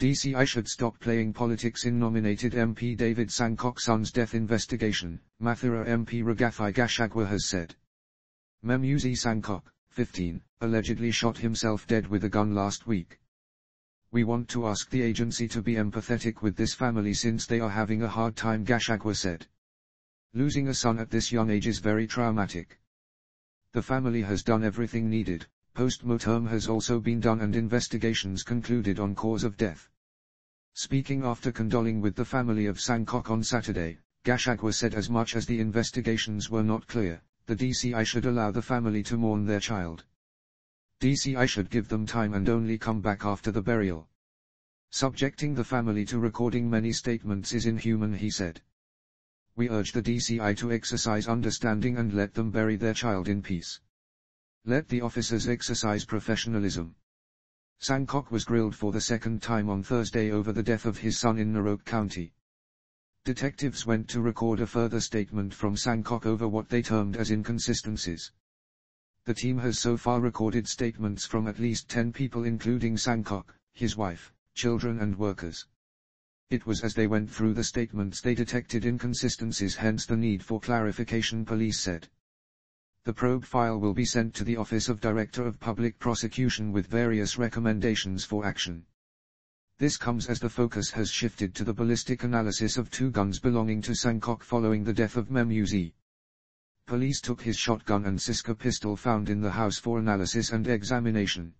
DCI should stop playing politics in nominated MP David Sankok's son's death investigation, Mathira MP Rigathi Gachagua has said. Memusi Sankok, 15, allegedly shot himself dead with a gun last week. We want to ask the agency to be empathetic with this family since they are having a hard time Gachagua said. Losing a son at this young age is very traumatic. The family has done everything needed, post-mortem has also been done and investigations concluded on cause of death. Speaking after condoling with the family of Sankok on Saturday, Gachagua said as much as the investigations were not clear, the DCI should allow the family to mourn their child. DCI should give them time and only come back after the burial. Subjecting the family to recording many statements is inhuman he said. We urge the DCI to exercise understanding and let them bury their child in peace. Let the officers exercise professionalism. Sankok was grilled for the second time on Thursday over the death of his son in Narok County. Detectives went to record a further statement from Sankok over what they termed as inconsistencies. The team has so far recorded statements from at least 10 people including Sankok, his wife, children and workers. It was as they went through the statements they detected inconsistencies hence the need for clarification police said. The probe file will be sent to the Office of Director of Public Prosecution with various recommendations for action. This comes as the focus has shifted to the ballistic analysis of two guns belonging to Sankok following the death of Memusi. Police took his shotgun and Ceska pistol found in the house for analysis and examination.